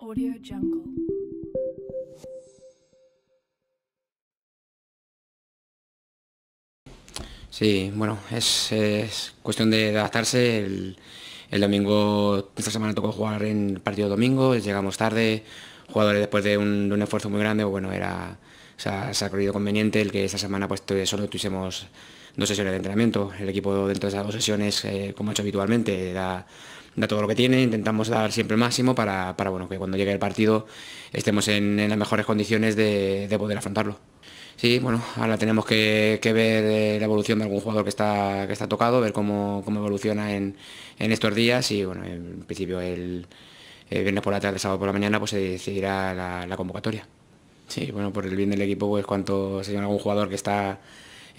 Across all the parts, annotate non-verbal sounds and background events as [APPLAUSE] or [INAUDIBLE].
Audio Jungle. Sí, bueno, es, es cuestión de adaptarse. El, el domingo, esta semana tocó jugar en partido domingo, llegamos tarde, jugadores después de un, esfuerzo muy grande, bueno, era, se ha creído conveniente el que esta semana pues solo tuviésemos dos sesiones de entrenamiento. El equipo dentro de esas dos sesiones, eh, como ha hecho habitualmente, da, da todo lo que tiene, intentamos dar siempre el máximo para, para bueno, que cuando llegue el partido estemos en, en las mejores condiciones de, de poder afrontarlo. Sí, bueno, ahora tenemos que, que ver eh, la evolución de algún jugador que está, que está tocado, ver cómo, cómo evoluciona en, en estos días y bueno, en principio el, viernes por la tarde, sábado por la mañana, pues se decidirá la, convocatoria. Sí, bueno, por el bien del equipo, pues cuanto se algún jugador que está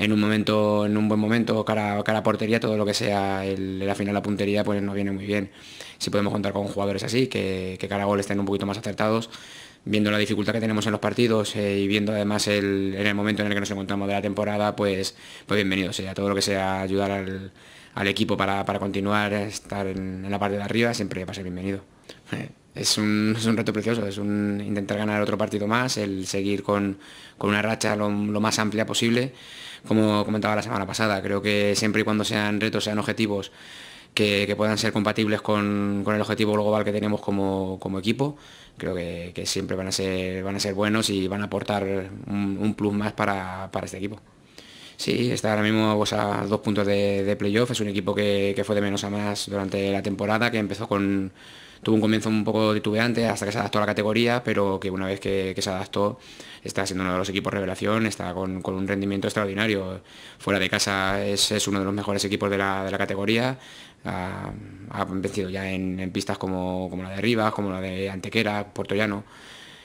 en un momento, en un buen momento, cara, cara a portería, todo lo que sea la final la puntería, pues nos viene muy bien. Si podemos contar con jugadores así, que, que cara gol estén un poquito más acertados, viendo la dificultad que tenemos en los partidos eh, y viendo además el, en el momento en el que nos encontramos de la temporada, pues, pues bienvenido sea. Todo lo que sea ayudar al, equipo para, para continuar, estar en, la parte de arriba, siempre va a ser bienvenido. Eh, [LAUGHS] Es un, es un reto precioso, es intentar ganar otro partido más, el seguir con, con una racha lo más amplia posible. Como comentaba la semana pasada, creo que siempre y cuando sean retos, sean objetivos que, puedan ser compatibles con, el objetivo global que tenemos como, equipo, creo que, siempre van a, ser, buenos y van a aportar un, plus más para, este equipo. Sí, está ahora mismo pues, a dos puntos de, playoff. Es un equipo que fue de menos a más durante la temporada, que empezó con. Tuvo un comienzo un poco titubeante hasta que se adaptó a la categoría, pero que una vez que, se adaptó está siendo uno de los equipos revelación, está con, con un rendimiento extraordinario. Fuera de casa es, es uno de los mejores equipos de la, de la categoría. Ha, ha vencido ya en, pistas como, como la de Rivas, como la de Antequera, Puerto Llano.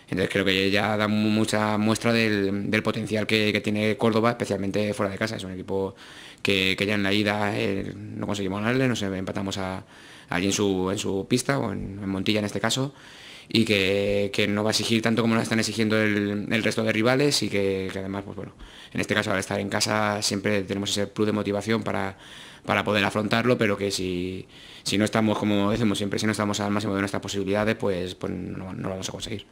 Entonces creo que ya da mu- mucha muestra del, del potencial que, que tiene Córdoba, especialmente fuera de casa. Es un equipo que, que ya en la ida eh, no conseguimos ganarle, nos empatamos a, allí en su, en su pista, o en, Montilla en este caso, y que, que no va a exigir tanto como lo están exigiendo el, el resto de rivales y que, además, pues bueno, en este caso al estar en casa siempre tenemos ese plus de motivación para, para poder afrontarlo, pero que si, si no estamos, como decimos siempre, si no estamos al máximo de nuestras posibilidades, pues, pues no, lo vamos a conseguir.